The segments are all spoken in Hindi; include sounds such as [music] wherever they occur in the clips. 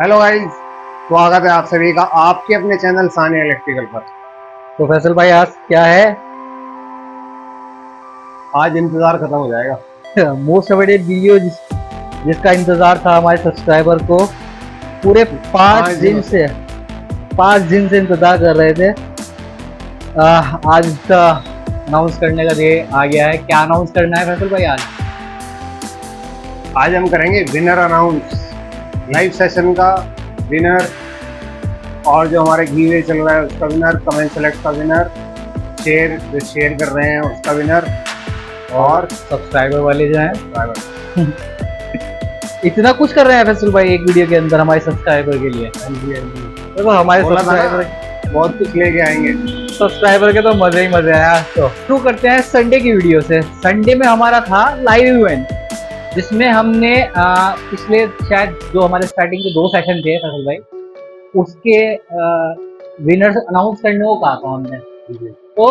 हेलो गाइस स्वागत है आप सभी का आपके अपने चैनल सानिया इलेक्ट्रिकल पर। तो फैसल भाई आज क्या है? आज इंतज़ार खत्म हो जाएगा। मोस्ट बड़े वीडियो जिस, जिसका इंतज़ार था हमारे सब्सक्राइबर को पूरे पाँच पाँच दिन से पाँच दिन से इंतज़ार कर रहे थे। आ, आज इसका अनाउंस करने का डे आ गया है। क्या अनाउंस करना है फैसल भाई आज? आज हम करेंगे विनर अनाउंस लाइव सेशन का विनर और जो हमारे गीवे चल रहा है उसका विनर कमेंट सेलेक्ट का विनर शेयर जो शेयर कर रहे हैं उसका विनर और सब्सक्राइबर वाले जो हैं। [laughs] इतना कुछ कर रहे हैं फैसल भाई एक वीडियो के अंदर हमारे सब्सक्राइबर के लिए। देखो हमारे बोला था ना, सब्सक्राइबर बहुत कुछ लेके आएँगे। सब्सक्राइबर के तो मज़े ही मज़े हैं आज तो। शुरू करते हैं संडे की वीडियो से। संडे में हमारा था लाइव इवेंट। जिसमें हमने आ, पिछले शायद जो हमारे स्टार्टिंग के दो सेशन थे फ़सल भाई। उसके आ, विनर्स अनाउंस करने को कहा था हमने। तो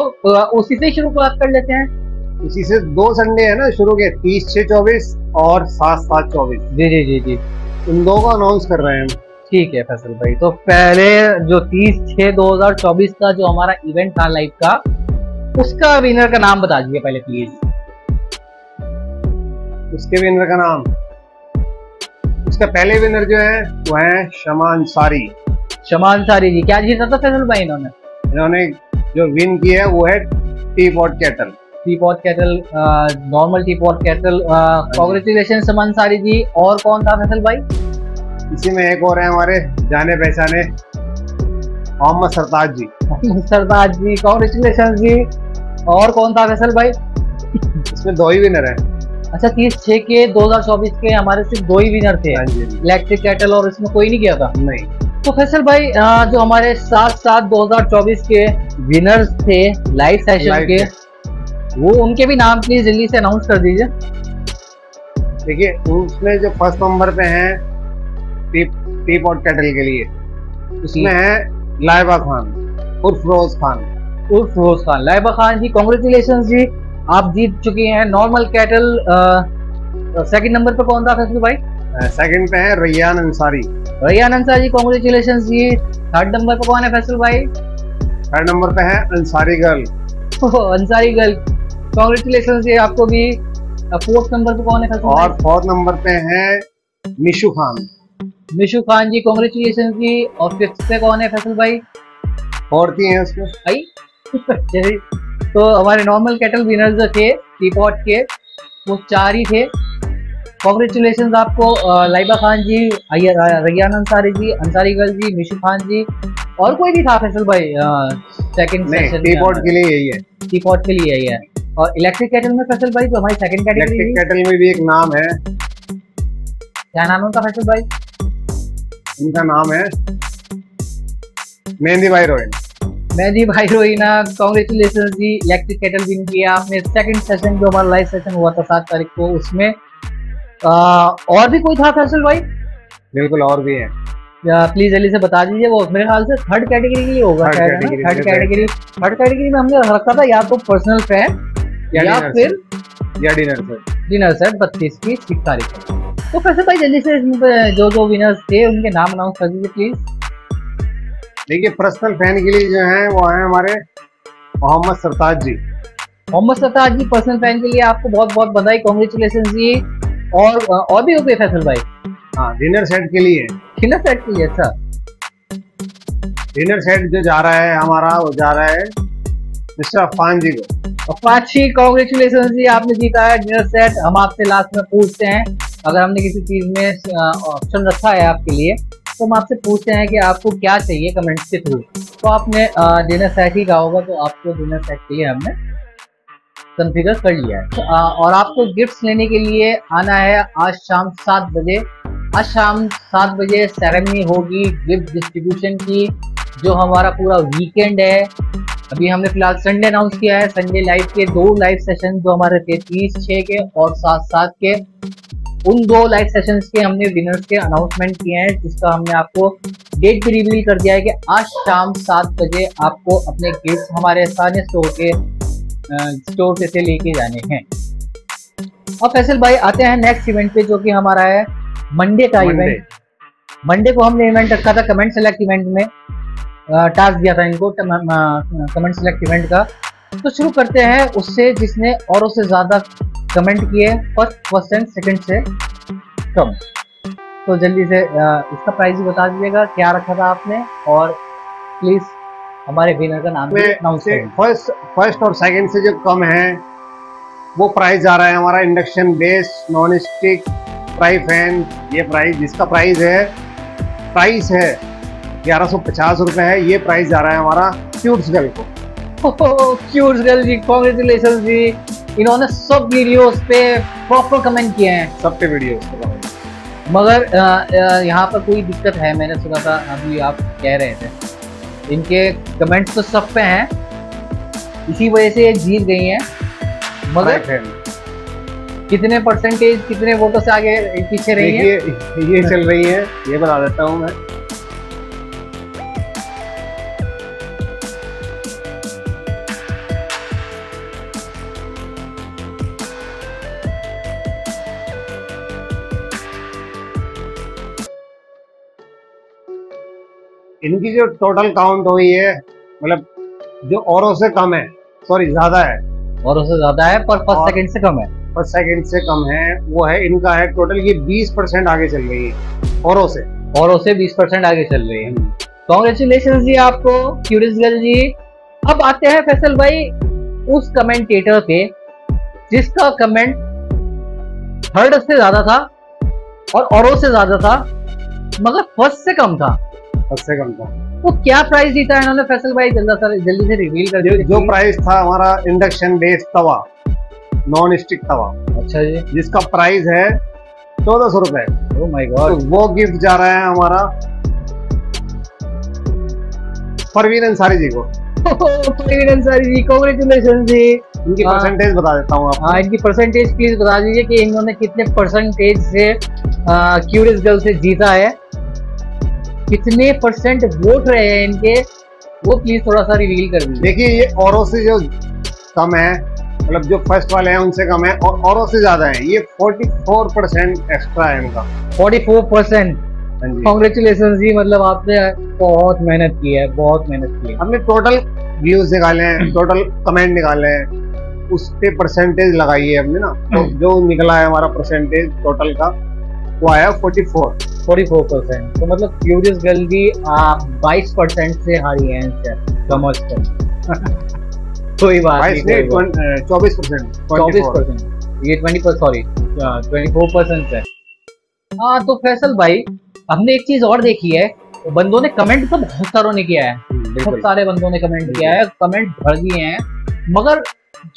उसी से शुरुआत कर लेते हैं। इसी से दो संडे है ना शुरू के तीस छः चौबीस और सात सात चौबीस। जी जी जी जी। इन दो का अनाउंस कर रहे हैं हम। ठीक है फैसल भाई। तो पहले जो तीस छः दो हज़ार चौबीस का जो हमारा इवेंट था लाइव का उसका विनर का नाम बता दीजिए पहले प्लीज़ उसके विनर का नाम। उसका पहले विनर जो है वो है शमान सारी। शमान सारी जी क्या जीता था फैसल भाई इन्होंने? इन्होंने जो विन किया है वो है tea pot kettle tea pot kettle normal tea pot kettle congratulation Shaman Sari ji. और कौन था फैसल भाई? इसी में एक और है हमारे जाने पहचाने मोहम्मद सरताज जी। सरदार जी कॉन्ग्रेचुलेशन जी। और कौन था फैसल भाई? इसमें दो ही विनर है। अच्छा तीस छह के 2024 के हमारे सिर्फ़ दो ही विनर थे। हाँ जी, हाँ। इलेक्ट्रिक कैटल और इसमें कोई नहीं किया था। नहीं। तो फैसल भाई जो हमारे सात सात 2024 के विनर्स थे लाइव सेशन के वो उनके भी नाम प्लीज़ जल्दी से अनाउंस कर दीजिए। देखिए उसमें जो फ़र्स्ट नंबर पे हैं टी टी पॉट कैटल के लिए उसमें है लाइबा खान उर्फ़ रोज खान। उर्फ़ रोज खान। लाइबा खान जी कॉन्ग्रेचुलेशन जी। आप जीत चुके हैं नॉर्मल कैटल सेकंड नंबर पे कौन था फैसल भाई? सेकंड पे है रैयान अंसारी रैयान अंसार जी कॉन्ग्रेचुलेशन जी। थर्ड नंबर पे कौन है फैसल भाई? थर्ड नंबर पे है Ansari girl. Ansari girl. Congratulation जी आपको भी। फोर्थ नंबर पे कौन है फैसल और फोर्थ नंबर पे है निशु खान। भाई निशु खान जी कॉन्ग्रेचुलेशन जी। और फिफ्थ पे कौन है फैसल भाई? फोर्थ ही है उसमें? जैसे [laughs] तो हमारे नॉर्मल कैटल विनर्स जो थे टीपॉट के वो चार ही थे। कॉन्ग्रेचुलेशन आपको लाइबा खान जी रैयान अंसारी जी अंसारी गर्ल जी मिशु खान जी और कोई भी था फैसल भाई सेकंड नहीं सेशन टी के लिए यही है। टीपॉट के लिए ही है। और इलेक्ट्रिक कैटल में फैसल भाई तो हमारी सेकंड इलेक्ट्रिक कैटेगरी कैटल में भी एक नाम है। क्या नाम है उनका फैसल भाई? इनका नाम है मेहंदी भाई रोहिन जी भाई रोहिना कॉन्ग्रेचुलेशन जी इलेक्ट्रिक केटल विन किया आपने। सेकंड सेशन जो हमारा लाइव सेशन हुआ था सात तारीख को उसमें आ, और भी कोई था फैसल भाई? बिल्कुल और भी है। प्लीज़ जल्दी से बता दीजिए वो मेरे ख्याल से थर्ड कैटेगरी के लिए होगा थर्ड कैटेगरी थर्ड कैटेगरी में हमने रखा था या तो पर्सनल फ़ैन या फिर या डिनर से डिनर सेट बत्तीस की सिक्स तारीख को तो फैसल भाई जल्दी से जो जो विनर्स थे उनके नाम अनाउंस कर दीजिए प्लीज़ देखिए पर्सनल फ़ैन के लिए जो है वो है हमारे मोहम्मद सरताज जी। मोहम्मद सताज जी पर्सनल फ़ैन के लिए आपको बहुत बहुत बधाई कॉन्ग्रेचुलेशन जी। और और भी हो गए फैसल भाई? हाँ डिनर सेट के लिए। डिनर सेट के लिए अच्छा। डिनर सेट जो जा रहा है हमारा वो जा रहा है मिस्टर अफान जी को। अपाची कॉन्ग्रेचुलेशन जी आपने जीता है डिनर सेट हम आपसे लास्ट में पूछते हैं अगर हमने किसी चीज़ में ऑप्शन रखा है आपके लिए तो हम आपसे पूछते हैं कि आपको क्या चाहिए कमेंट्स के थ्रू तो आपने डिनर सेट ही कहा होगा तो आपको डिनर सेट लिए हमने कॉन्फ़िगर कर लिया है। तो, आ, और आपको गिफ्ट्स लेने के लिए आना है आज शाम सात बजे। आज शाम सात बजे सेरेमनी होगी गिफ्ट डिस्ट्रीब्यूशन की जो हमारा पूरा वीकेंड है। अभी हमने फ़िलहाल संडे अनाउंस किया है। संडे लाइव के दो लाइव सेशन जो हमारे थे तीस छः के और सात सात के। उन दो लाइव सेशंस के हमने विनर्स के अनाउंसमेंट किए हैं जिसका हमने आपको डेट भी रिवील कर दिया है कि आज शाम सात बजे आपको अपने गिफ्ट हमारे स्थानीय स्टोर के स्टोर पे से लेके जाने हैं। अब फैसल भाई आते हैं नेक्स्ट इवेंट पे जो कि हमारा है मंडे का इवेंट मंडे को हमने इवेंट रखा था कमेंट सेलेक्ट इवेंट में। टास्क दिया था इनको कमेंट सेलेक्ट इवेंट का। तो शुरू करते हैं उससे जिसने औरों से ज़्यादा कमेंट किए फ़र्स्ट फ़र्स्ट एंड सेकंड से कम। तो जल्दी से इसका प्राइस भी बता दीजिएगा क्या रखा था आपने? और प्लीज़ हमारे विनर का नाम फ़र्स्ट फ़र्स्ट और सेकंड से जो कम है वो प्राइस जा रहा है हमारा induction base non stick fry pan ये प्राइस जिसका प्राइस है प्राइस है ग्यारह सौ पचास रुपए है ये प्राइस जा रहा है हमारा क्यूट्स गर्ल को। क्यूट्स गर्ल जी कॉन्ग्रेचुलेशन जी। इन्होंने सब वीडियोस पे प्रॉपर कमेंट किए हैं। सब पे वीडियोस पे मगर यहाँ पर कोई दिक्कत है मैंने सुना था अभी आप कह रहे थे। इनके कमेंट्स तो सब पे हैं। इसी वजह से ये जीत गई हैं। मगर कितने परसेंटेज कितने वोटों से आगे पीछे रही है? ये चल रही है ये बता देता हूँ मैं। इनकी जो टोटल काउंट हुई है मतलब जो औरों से कम है सॉरी ज़्यादा है। औरों से ज़्यादा है पर फ़र्स्ट सेकंड से कम है। फ़र्स्ट सेकंड से कम है वो है इनका है टोटल ये 20 परसेंट आगे चल रही है औरों से। औरों से 20 परसेंट आगे चल रही है। कॉन्ग्रेचुलेशन जी आपको क्यूरियस गर्ल जी। अब आते हैं फैसल भाई उस कमेंटेटर पे जिसका कमेंट थर्ड से ज़्यादा था और औरों से ज़्यादा था मगर फ़र्स्ट से कम था। सबसे कम था। तो क्या प्राइस जीता है इन्होंने फैसल भाई जल्दी से जल्दी से रिवील कर दिया जो प्राइस था हमारा इंडक्शन बेस्ड तवा नॉन स्टिक तवा अच्छा जी। जिसका प्राइस है चौदह सौ रुपए। Oh तो वो गिफ्ट जा रहा है हमारा परवीन अंसारी जी को। [laughs] परवीन अंसारी जी कांग्रेचुलेशन जी। इनकी परसेंटेज हाँ। बता देता हूँ हाँ इनकी परसेंटेज प्लीज़ बता दीजिए कि इन्होंने कितने परसेंटेज से क्यूरियस गर्ल से जीता है। कितने परसेंट वोट रहे हैं इनके वो प्लीज़ थोड़ा सा रिवील कर दीजिए। देखिए ये औरों से जो कम है मतलब जो फ़र्स्ट वाले हैं उनसे कम है और औरों से ज़्यादा है। ये 44 परसेंट एक्स्ट्रा है इनका। 44 परसेंट कॉन्ग्रेचुलेशन जी। मतलब आपने बहुत मेहनत की है बहुत मेहनत की है। हमने टोटल व्यूज़ निकाले हैं टोटल कमेंट निकाले हैं। उस पे परसेंटेज लगाई है हमने ना। तो हम्म। जो निकला है हमारा परसेंटेज टोटल का वो आया 44 फोर्टी फोर परसेंट तो मतलब क्यूरियस गर्ल भी बाईस परसेंट से हारी है समझ कर कोई बात नहीं चौबीस परसेंट चौबीस परसेंट ये twenty sorry twenty four percent है हाँ तो फैसल भाई हमने एक चीज़ और देखी है. बंदों ने कमेंट तो बहुत सारों ने किया है. बहुत सारे बंदों ने कमेंट किया है. कमेंट भर दिए हैं. मगर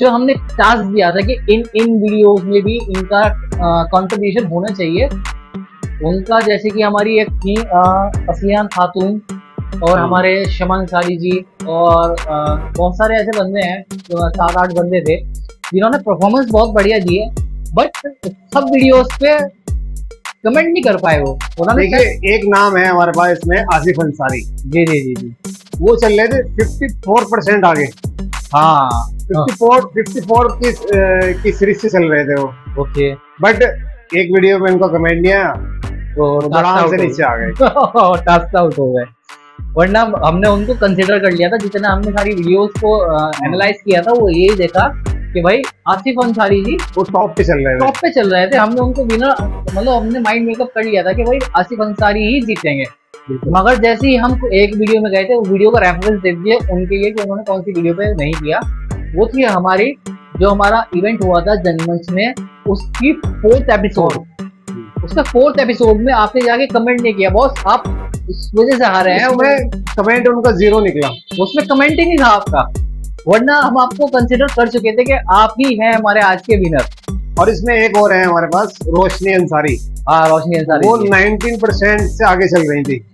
जो हमने टास्क दिया था कि इन इन वीडियोस में भी इनका कंट्रीब्यूशन होना चाहिए उनका जैसे कि हमारी एक थी असलियान खातून और हम्म। हमारे शमन सारी जी और बहुत सारे ऐसे बंदे हैं जो सात आठ बंदे थे जिन्होंने परफॉर्मेंस बहुत बढ़िया दी है बट सब वीडियोस पे कमेंट नहीं कर पाए वो। देखिए एक नाम है हमारे पास इसमें आसिफ अंसारी। जी जी जी जी। वो चल रहे थे फिफ्टी फोर परसेंट आगे। हाँ। फिफ्टी फोर फिफ्टी फोर की सीरीज़ से चल रहे थे वो। ओके। बट एक वीडियो में इनको कमेंट नहीं आया। तो से नीचे आ गए। टास्क आउट [laughs] हो गए। वरना हमने उनको कंसिडर कर लिया था जितना हमने सारी वीडियोस को एनालाइज किया था वो यही देखा कि भाई आसिफ अंसारी जी वो टॉप पे चल रहे थे। टॉप पे चल रहे थे। हमने उनको बिना मतलब हमने माइंड मेकअप कर लिया था कि भाई आसिफ अंसारी ही जीतेंगे। मगर जैसे ही हम एक वीडियो में गए थे वो वीडियो का रेफरेंस दे दिए उनके लिए कि उन्होंने कौन सी वीडियो पे नहीं किया वो थी हमारी जो हमारा इवेंट हुआ था जनमंच में उसकी फोर्थ एपिसोड उसका फोर्थ एपिसोड में आपने जाके कमेंट नहीं किया। बॉस आप इस वजह से हारे हैं उसमें कमेंट उनका ज़ीरो निकला। उसमें कमेंट ही नहीं था आपका। वरना हम आपको कंसिडर कर चुके थे कि आप ही हैं हमारे आज के विनर और इसमें एक और है हमारे पास रोशनी अंसारी। हाँ रोशनी अंसारी वो 19 परसेंट से आगे चल रही थी।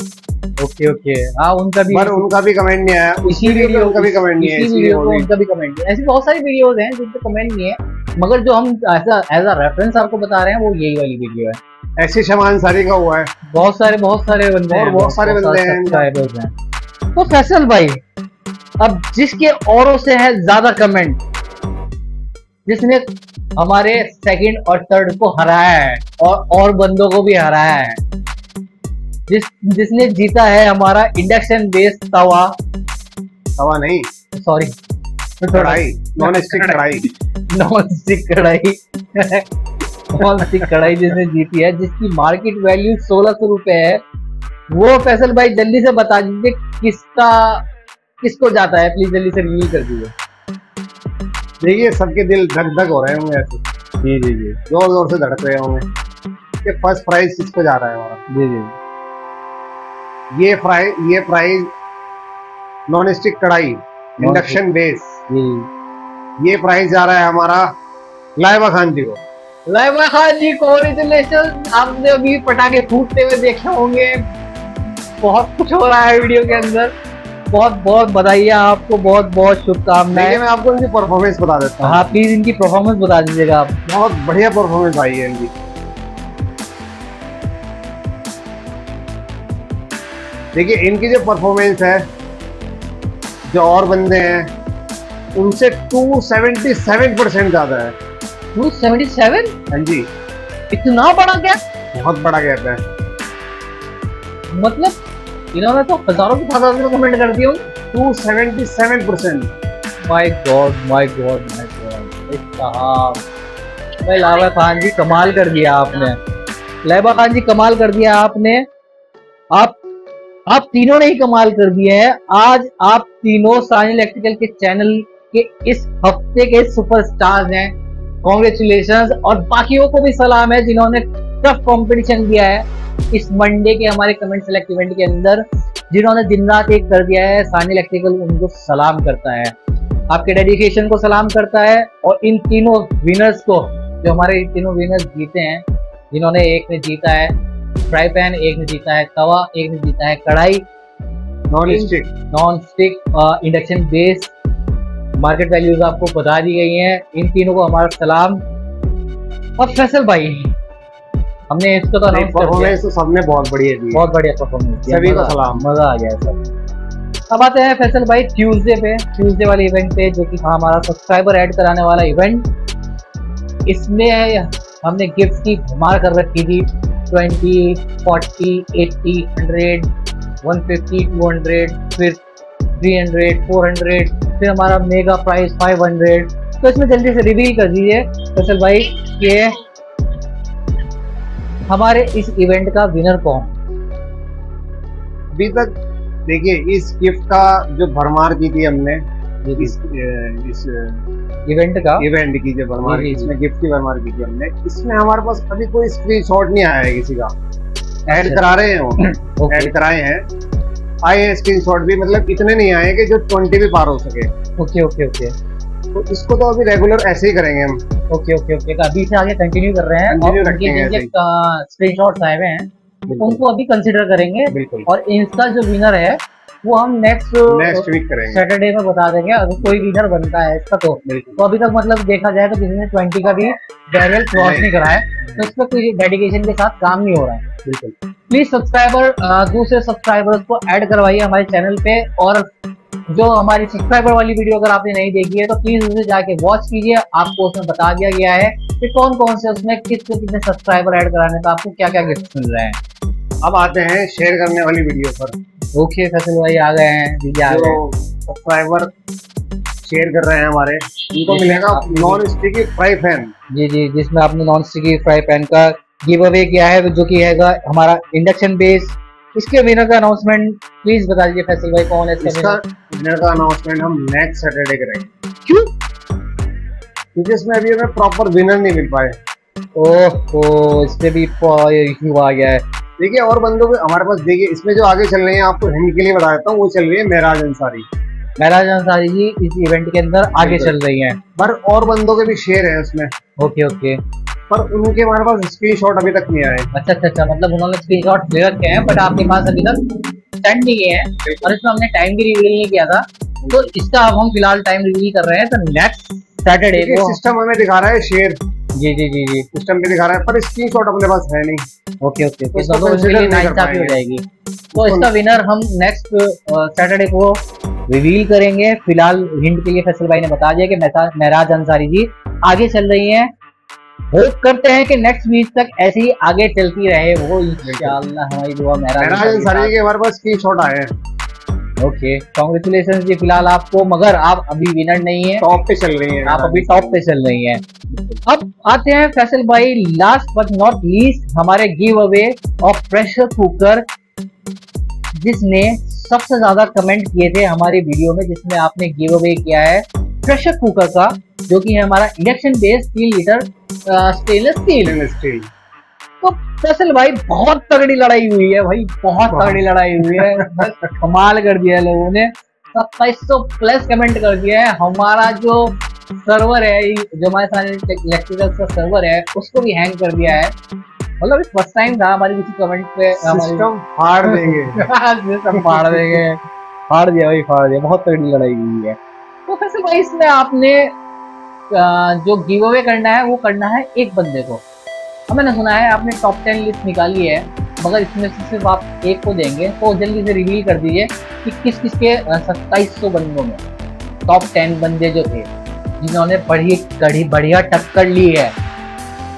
ओके ओके हाँ उनका भी पर उनका भी कमेंट नहीं आया। इसी वीडियो उनका भी कमेंट नहीं है इसी वीडियो को उनका भी कमेंट नहीं ऐसी बहुत सारी वीडियोस हैं जिन पे कमेंट नहीं है मगर जो हम ऐसा एज अ रेफरेंस आपको बता रहे हैं वो यही वाली वीडियो है। ऐसी शमान सारी का हुआ है। बहुत सारे बहुत सारे बंदे और बहुत सारे बंदे हैं। तो फैसल भाई अब जिसके औरों से है ज़्यादा कमेंट जिसने हमारे सेकंड और थर्ड को हराया है और और बंदों को भी हराया है जिस जिसने जीता है हमारा इंडक्शन बेस्ड तवा। तवा नहीं। सॉरी कढ़ाई। नॉन स्टिक कढ़ाई। नॉन स्टिक कढ़ाई। नॉन स्टिक कढ़ाई जिसने जीती है जिसकी मार्केट वैल्यू सोलह सौ रुपए है वो फैसल भाई जल्दी से बता दीजिए किसका किसको जाता है? प्लीज़ जल्दी से रिव्यू कर दीजिए। देखिए सबके दिल धक धक हो रहे होंगे ऐसे। जी जी जी। ज़ोर ज़ोर से धड़क रहे होंगे। कि फ़र्स्ट प्राइज किसको जा रहा है? हमारा जी जी। ये फ्राई ये प्राइज नॉन स्टिक कढ़ाई इंडक्शन बेस ये प्राइज जा रहा है हमारा लाइबा खान जी को। लाइबा खान जी कॉन्ग्रेचुलेशन आपने अभी पटाखे फूटते हुए देखे होंगे। बहुत कुछ हो रहा है वीडियो के अंदर। बहुत बहुत बधाई आपको बहुत बहुत शुभकामनाएँ। मैं आपको इनकी परफॉर्मेंस बता देता हूँ। हाँ प्लीज़ इनकी परफॉर्मेंस बता दीजिएगा आप। बहुत बढ़िया परफॉर्मेंस आई है इनकी। देखिए इनकी जो परफॉर्मेंस है जो और बंदे हैं उनसे 277 परसेंट ज़्यादा है। 277 हाँ जी। इतना बड़ा क्या बहुत बड़ा गैप है। मतलब इन्होंने तो हज़ारों की तादाद में कमेंट कर दिया। 277 percent my god my god my god भाई लावा खान जी कमाल कर दिया आपने। लाइबा खान जी कमाल कर दिया आपने। आप आप तीनों ने ही कमाल कर दिए हैं। आज आप तीनों साइन इलेक्ट्रिकल के चैनल के इस हफ़्ते के सुपरस्टार्स हैं। कॉन्ग्रेचुलेशन और बाकियों को भी सलाम है जिन्होंने टफ कंपटीशन दिया है इस मंडे के हमारे कमेंट सेलेक्ट इवेंट के अंदर, जिन्होंने दिन रात एक कर दिया है। सानी इलेक्ट्रिकल उनको सलाम करता है। आपके डेडिकेशन को सलाम करता है और इन तीनों विनर्स को, जो हमारे तीनों विनर्स जीते हैं, जिन्होंने एक ने जीता है फ्राई पैन एक ने जीता है तवा एक ने जीता है कढ़ाई। Non stick non stick induction base market values आपको बता दी गई हैं। इन तीनों को हमारा सलाम। और फैसल भाई हमने इसको तो परफॉर्मेंस तो सबने बहुत बढ़िया दी बहुत बढ़िया परफॉर्मेंस सभी को सलाम। मज़ा आ गया सब अब आते हैं फैसल भाई ट्यूसडे पे। ट्यूसडे वाले इवेंट पे जो कि हमारा सब्सक्राइबर ऐड कराने वाला इवेंट इसमें हमने गिफ्ट की धमार कर रखी थी। Twenty, forty, eighty, hundred, one fifty, two hundred, फिर थ्री हंड्रेड, फोर हंड्रेड, फिर हमारा मेगा प्राइस फाइव हंड्रेड। तो इसमें जल्दी से रिवील कर दीजिए। फैसल भाई कि हमारे इस इवेंट का विनर कौन? अभी तक देखिए, इस गिफ्ट का जो भरमार की थी हमने इस इस इवेंट का इवेंट की जो भरमार। इसमें गिफ्ट की भरमार की थी हमने। इसमें हमारे पास अभी कोई स्क्रीनशॉट नहीं आया है किसी का। ऐड अच्छा। करा रहे हैं वो। [clears throat] ऐड कराए हैं। आए हैं स्क्रीनशॉट भी मतलब इतने नहीं आए कि जो 20 भी पार हो सके। ओके ओके ओके तो इसको तो अभी रेगुलर ऐसे ही करेंगे हम। ओके ओके ओके अभी से आगे कंटिन्यू कर रहे हैं। उनके रखेंगे स्क्रीनशॉट्स आए हुए हैं उनको अभी कंसिडर करेंगे। और इसका जो विनर है वो हम नेक्स्ट नेक्स्ट वीक करेंगे। सैटरडे में बता देंगे अगर कोई विनर बनता है इसका तो। तो अभी तक मतलब देखा जाए तो किसी ने ट्वेंटी का भी बैरियर क्रॉस नहीं। करा है तो इस पर कोई डेडिकेशन के साथ काम नहीं हो रहा है। बिल्कुल। प्लीज़ सब्सक्राइबर दूसरे सब्सक्राइबर्स को ऐड करवाइए हमारे चैनल पे और जो हमारी सब्सक्राइबर वाली वीडियो अगर आपने नहीं देखी है तो प्लीज़ उसे जाके वॉच कीजिए। आपको उसमें बता दिया गया है कि कौन कौन से उसमें किस कितने सब्सक्राइबर ऐड कराने का आपको क्या क्या गिफ्ट मिल रहे हैं। अब आते हैं शेयर करने वाली वीडियो पर। ओके फैसल भाई आ गए हैं दीदी आ गए सब्सक्राइबर शेयर कर रहे हैं हमारे उनको मिलेगा नॉन स्टिकी फ्राई पैन जी जी जिसमें आपने नॉन स्टिकी फ्राई पैन का गिव अवे किया है जो कि है हमारा इंडक्शन बेस इसके विनर का अनाउंसमेंट प्लीज़ बता दीजिए फैसल भाई कौन है इसका इसका विनर का अनाउंसमेंट हम नेक्स्ट सैटरडे करेंगे। क्यों? क्योंकि इसमें अभी हमें प्रॉपर विनर नहीं मिल पाए। ओहो इस पे भी इशू आ गया है। देखिए और बंदों को हमारे पास देखिए इसमें जो आगे चल रहे हैं आपको हिंट के लिए बता देता हूँ वो चल रही है मेराज अंसारी। महराज अंसारी जी इस इवेंट के अंदर आगे चल रही हैं। पर और बंदों के भी शेयर हैं उसमें। Okay okay. पर उनके हमारे पास स्क्रीन अभी तक नहीं आए। अच्छा अच्छा अच्छा मतलब उन्होंने स्क्रीनशॉट ले रखे हैं बट आपके पास अभी तक सेंड नहीं किए हैं। और इसमें हमने टाइम भी रिवील नहीं किया था। तो इसका अब हम फ़िलहाल टाइम रिवील कर रहे हैं तो नेक्स्ट सैटरडे को सिस्टम हमें दिखा रहा है शेयर जी जी जी जी। सिस्टम पे दिखा रहा है पर स्क्रीन शॉट अपने पास है नहीं। ओके ओके तो consider लिए नाइंसाफी हो जाएगी। तो इसका विनर हम नेक्स्ट सैटरडे को रिवील करेंगे। फ़िलहाल हिंट के लिए फैसल भाई ने बता दिया कि महराज अंसारी जी आगे चल रही हैं। होप करते हैं कि नेक्स्ट वीक तक ऐसे ही आगे चलती रहे। वो इंशाल्लाह हमारी दुआ मेरा मेरा सारी के हमारे पास स्क्रीन शॉट आए हैं। ओके कॉन्ग्रेचुलेशन जी फ़िलहाल आपको मगर आप अभी विनर नहीं है। टॉप पे चल रही हैं। आप अभी टॉप पे चल रही हैं। अब आते हैं फैसल भाई लास्ट बट नॉट लीस्ट हमारे give away of pressure cooker जिसने सबसे ज़्यादा कमेंट किए थे हमारी वीडियो में जिसमें आपने गिव अवे किया है प्रेशर कुकर का जो कि है हमारा इंडक्शन बेस्ड तीन लीटर स्टेनलेस स्टील स्टील तो फैसल भाई बहुत तगड़ी लड़ाई हुई है भाई बहुत तगड़ी लड़ाई हुई है। कमाल कर दिया है लोगों ने। सत्ताईस सौ प्लस कमेंट कर दिया है। हमारा जो सर्वर है जो हमारे सारे इलेक्ट्रिकल का सर्वर है उसको भी हैंग कर दिया है। मतलब फ़र्स्ट टाइम था हमारी किसी कमेंट पे सिस्टम फाड़ देंगे। [laughs] सिस्टम फाड़ देंगे। फाड़ दिया भाई फाड़ दिया। बहुत तगड़ी लड़ाई हुई है। तो फैसल भाई इसमें आपने जो गिव अवे करना है वो करना है एक बंदे को। अब मैंने सुना है आपने टॉप टेन लिस्ट निकाली है मगर इसमें से सिर्फ़ आप एक को देंगे तो जल्दी से रिवील कर दीजिए कि किस किस के सत्ताईस सौ बंदों में टॉप टेन बंदे जो थे जिन्होंने बड़ी कड़ी बढ़िया टक्कर ली है।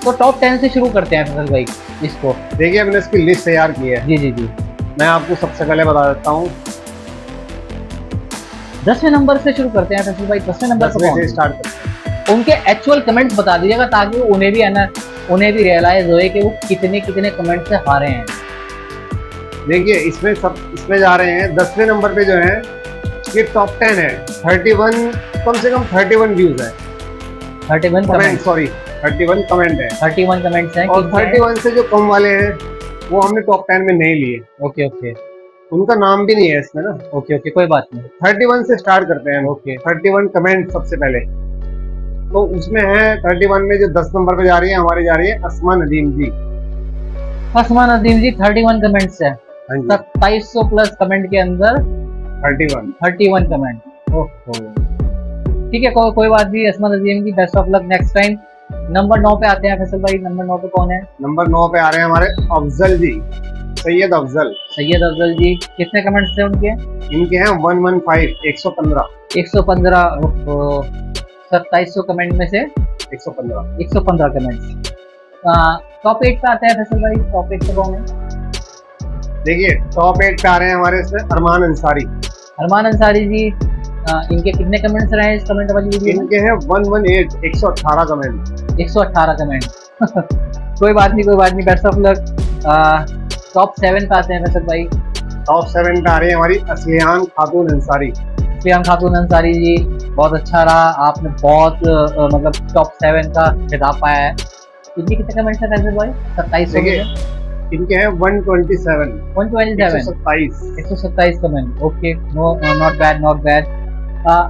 तो टॉप टेन से शुरू करते हैं फ़सल भाई इसको। देखिए हमने इसकी लिस्ट तैयार की है। जी जी जी। मैं आपको सबसे पहले बता देता हूँ। दसवें नंबर से शुरू करते हैं फ़सल भाई दसवें नंबर से स्टार्ट करते हैं। उनके एक्चुअल कमेंट्स बता दीजिएगा ताकि उन्हें भी है ना उन्हें भी रियलाइज़ होए कि वो कितने कितने कमेंट से हारे हैं। देखिए इसमें सब इसमें जा रहे हैं। दसवें नंबर पे जो है ये टॉप टेन है। थर्टी वन कम से कम थर्टी वन व्यूज़ है। Thirty one comment sorry thirty one comment है। थर्टी वन कमेंट है। और थर्टी वन से जो कम वाले हैं वो हमने टॉप टेन में नहीं लिए। ओके ओके उनका नाम भी नहीं है इसमें ना। ओके ओके कोई बात नहीं। थर्टी वन से स्टार्ट करते हैं ओके थर्टी वन कमेंट सबसे पहले। तो उसमें है थर्टी वन में जो दस नंबर पे जा रही है हमारी जा रही है Asma Nadeem ji. Asma Nadeem ji thirty one comments है हाँ सत्ताईस सौ प्लस कमेंट के अंदर thirty one thirty one comment ओहो। ठीक है को, कोई बात नहीं असमा नदीम की best of luck next time number नौ पे आते हैं फैसल भाई नंबर नौ पे कौन है? नंबर नौ पे आ रहे हैं हमारे अफजल जी सैयद अफजल। सैयद अफजल जी कितने कमेंट्स थे उनके? इनके हैं वन वन फाइव एक सौ पंद्रह। एक सौ पंद्रह सत्ताईस सौ कमेंट में से एक सौ पंद्रह एक सौ पंद्रह कमेंट टॉप एट पे आते हैं फैसल भाई टॉप एट पे कौन है देखिए टॉप एट पे आ रहे हैं हमारे इसमें अरमान अंसारी। अरमान अंसारी जी आ, इनके कितने कमेंट्स रहे हैं इस कमेंट वाली वीडियो इनके हैं वन वन एट एक सौ अठारह कमेंट एक सौ अठारह कमेंट [laughs] कोई बात नहीं कोई बात नहीं best of luck top seven पे आते हैं फैसल भाई। टॉप सेवन पे आ रही है हमारी असलियान खातून अंसारी। असलियान खातून अंसारी जी बहुत अच्छा रहा। आपने बहुत मतलब टॉप सेवन का खिताब पाया है। इनके कितने कमेंट्स हैं फैसल भाई? सत्ताईस इनके हैं 127 127 127 127 comment okay no not bad not bad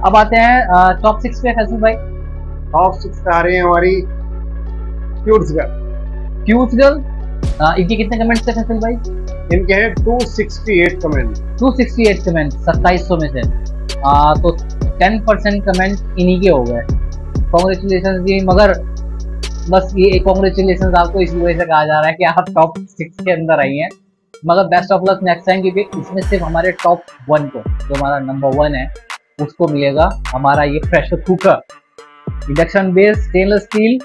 अब आते हैं टॉप सिक्स पे फैसल भाई। टॉप सिक्स पे आ रही है हमारी क्यूट्स गर्ल क्यूट्स गर्ल इनके कितने कमेंट्स थे फैसल भाई? इनके हैं 268 कमेंट 268 कमेंट 2700 में से। तो 10 परसेंट कमेंट इन्हीं के हो गए। कॉन्ग्रेचुलेशन जी, मगर बस ये कॉन्ग्रेचुलेशन आपको इसी वजह से कहा जा रहा है कि आप टॉप सिक्स के अंदर आई हैं। मगर best of luck next time क्योंकि इसमें सिर्फ़ हमारे टॉप वन को, जो हमारा नंबर वन है, उसको मिलेगा हमारा ये pressure cooker induction based stainless steel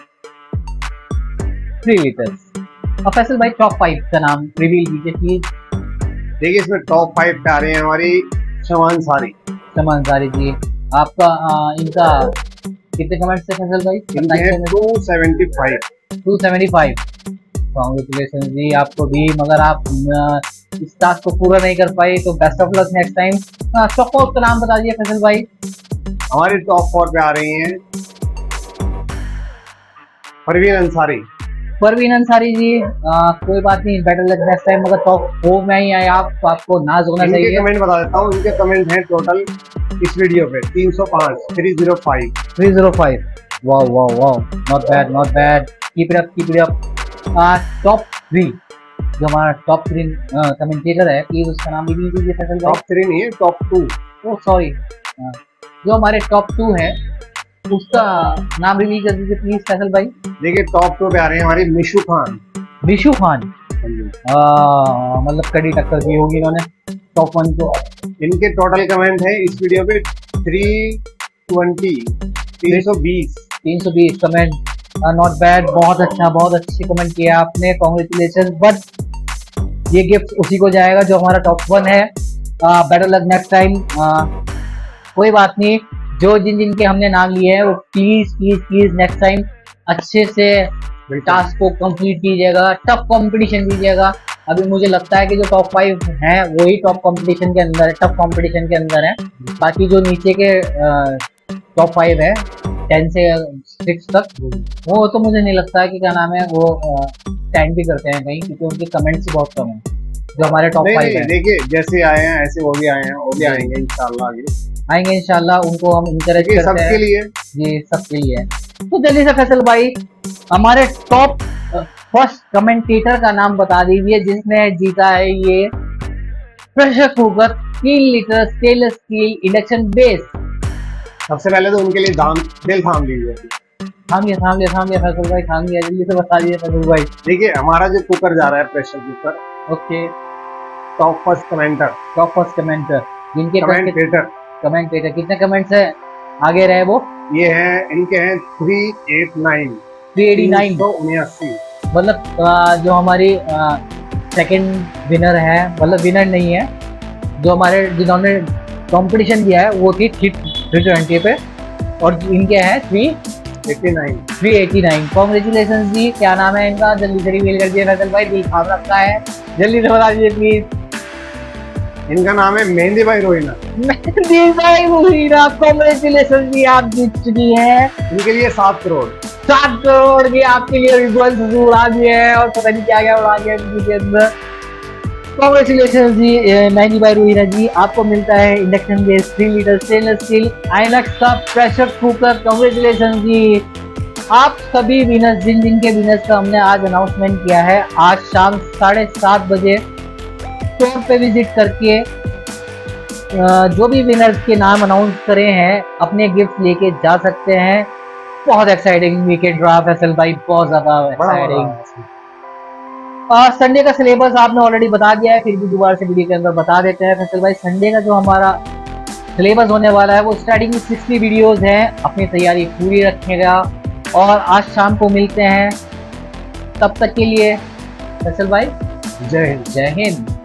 three litres अब फैसल भाई टॉप फाइव का नाम रिवील कीजिए प्लीज़ देखिए, इसमें टॉप फाइव पे आ रही है हमारी शमान सारी। शमान सारी जी आपका आ, इनका कितने कमेंट्स थे फैसल भाई? Two seventy five two seventy five congratulation जी आपको भी। मगर आप इस टास्क को पूरा नहीं कर पाए तो best of luck next time stock out का नाम बता दिए फैसल भाई। हमारे टॉप फोर पे आ रही हैं। परवीन अंसारी। परवीन अंसारी जी आ, कोई बात नहीं बेटर लक नेक्स्ट टाइम मगर टॉप फोर में ही आए आप तो आपको नाज होना चाहिए। कमेंट बता देता हूँ इनके कमेंट हैं टोटल इस वीडियो पे 305 305 305 wow wow wow not bad not bad keep it up keep it up top 3 जो हमारा टॉप 3 कमेंटेटर है प्लीज़ उसका नाम भी नहीं दीजिए फैसल टॉप 3 नहीं है टॉप 2 ओह सॉरी जो हमारे टॉप 2 है उसका नाम रिवील कर दीजिए प्लीज़ फैसल भाई। देखिए टॉप टू पे आ रहे हैं हमारी मिशु खान। मिशु खान? मतलब कड़ी टक्कर की होगी इन्होंने। टॉप वन को इनके टोटल कमेंट है इस वीडियो पे थ्री ट्वेंटी तीन सौ बीस। तीन सौ बीस कमेंट नॉट बैड बहुत अच्छा बहुत अच्छे कमेंट किया आपने कॉन्ग्रेचुलेशन बट ये गिफ्ट उसी को जाएगा जो हमारा टॉप वन है। बेटर लक नेक्स्ट टाइम कोई बात नहीं। जो जिन जिन के हमने नाम लिए हैं वो please please please next time अच्छे से टास्क को कंप्लीट कीजिएगा टफ कंपटीशन दीजिएगा अभी मुझे लगता है कि जो टॉप फाइव हैं वही टॉप कंपटीशन के अंदर है टफ कंपटीशन के अंदर है। बाकी जो नीचे के टॉप फाइव है टेन से सिक्स तक वो तो मुझे नहीं लगता है कि क्या नाम है वो स्टैंड भी करते हैं कहीं क्योंकि उनके कमेंट्स ही बहुत कम है जो हमारे टॉप फाइव है। देखिए जैसे आए हैं ऐसे वो भी आए हैं वो भी आएँगे इंशाल्लाह आगे। आएँगे इंशाल्लाह उनको हम इंकरेज करते हैं। सबके लिए। जी सबके लिए। तो जल्दी से फैसल भाई हमारे टॉप फ़र्स्ट कमेंटेटर का नाम बता दीजिए जिसने जीता है ये प्रेशर कुकर तीन litre stainless steel induction base सबसे पहले तो उनके लिए दाम दिल थाम लीजिए। थाम लिया थाम लिया थाम लिया फैसल भाई थाम लिया जल्दी से बता दीजिए फैसल भाई। देखिए हमारा जो कुकर जा रहा है pressure cooker okay top first commenter top first commenter जिनके कमेंटेटर कमेंटेटर कितने कमेंट्स है? आगे रहे वो। ये है इनके हैं three eight nine three eighty nine सौ उन्यासी मतलब जो हमारी सेकंड विनर है मतलब विनर नहीं है जो हमारे जिन्होंने कंपटीशन किया है वो थी थ्री थ्री ट्वेंटी पे। और इनके हैं three eighty nine three eighty nine congratulation जी क्या नाम है इनका? जल्दी से रिवील कर दिए फैसल भाई दिल खाम रखता है। जल्दी से बता दीजिए प्लीज़ इनका नाम है मेहंदी भाई रोहिना। मेहंदी भाई रोहिना कॉन्ग्रेचुलेसन जी आप जीत चुकी हैं। इनके लिए सात करोड़। सात करोड़ की आपके लिए रिबल्स उड़ा दिए हैं और पता नहीं क्या क्या उड़ा दिया के अंदर। कॉन्ग्रेचुलेशन जी मैनी बाई रूहीना जी आपको मिलता है induction gas three litre stainless steel Inox का प्रेशर कुकर कॉन्ग्रेचुलेशन जी। आप सभी विनर्स जिन जिन के विनर्स का हमने आज अनाउंसमेंट किया है आज शाम साढ़े सात बजे स्टोर पे विज़िट करके जो भी विनर्स के नाम अनाउंस करे हैं अपने गिफ्ट लेके जा सकते हैं। बहुत एक्साइटिंग वीकेंड ड्रा फैसल भाई बहुत ज़्यादा एक्साइटिंग संडे का सिलेबस आपने ऑलरेडी बता दिया है फिर भी दोबारा से वीडियो के अंदर बता देते हैं। फैसल भाई संडे का जो हमारा सिलेबस होने वाला है वो स्टार्टिंग में सिक्सटी वीडियोस हैं। अपनी तैयारी पूरी रखेगा। और आज शाम को मिलते हैं। तब तक के लिए फैसल भाई जय हिंद। जय हिंद।